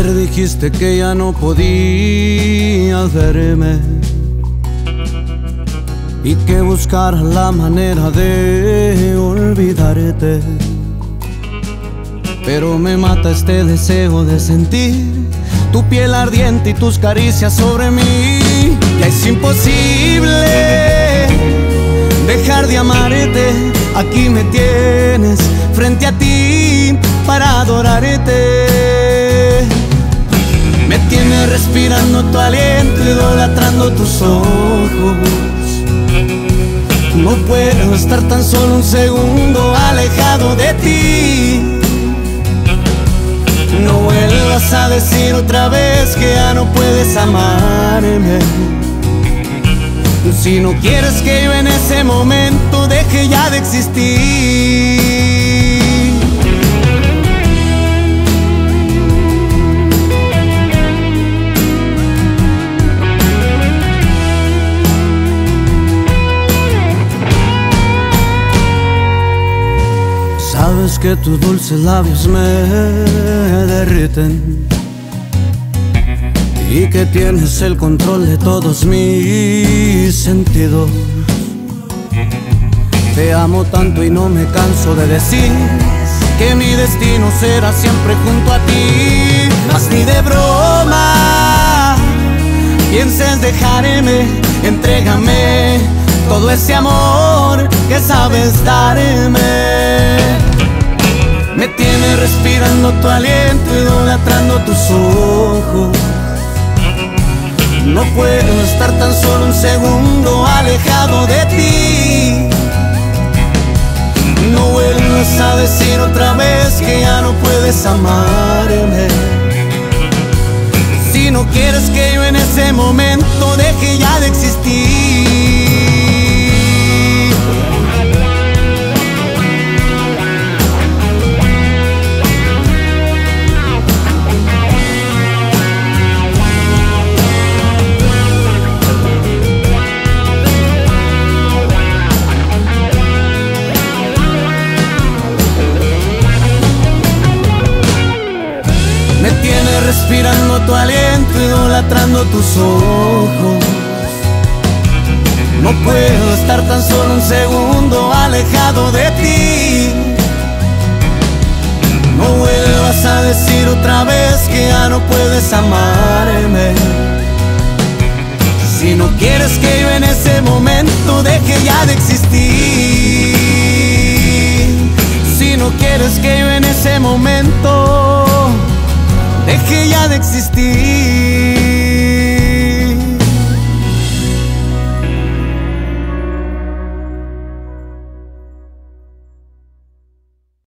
dijiste que ya no podías verme y que buscar la manera de olvidarte. Pero me mata este deseo de sentir tu piel ardiente y tus caricias sobre mí. Ya es imposible dejar de amarte. Aquí me tienes frente a ti para adorarte. Respirando tu aliento, idolatrando tus ojos. No puedo estar tan solo un segundo alejado de ti. No vuelvas a decir otra vez que ya no puedes amarme. Si no quieres que yo en ese momento deje ya de existir. Que tus dulces labios me derriten y que tienes el control de todos mis sentidos. Te amo tanto y no me canso de decir que mi destino será siempre junto a ti. Más ni de broma pienses dejarme, entrégame todo ese amor que sabes darme. Me tiene respirando tu aliento, idolatrando tus ojos. No puedo estar tan solo un segundo alejado de ti. No vuelvas a decir otra vez que ya no puedes amarme. Si no quieres que yo en ese momento deje ya de existir. Respirando tu aliento, idolatrando tus ojos. No puedo estar tan solo un segundo alejado de ti. No vuelvas a decir otra vez que ya no puedes amarme. Si no quieres que yo en ese momento deje ya de existir. Si no quieres que yo en ese momento deje ya de existir.